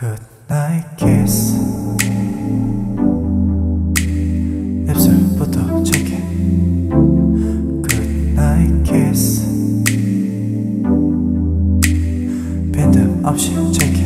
Good night kiss 입술부터 제게 Good night kiss 빈틈없이 제게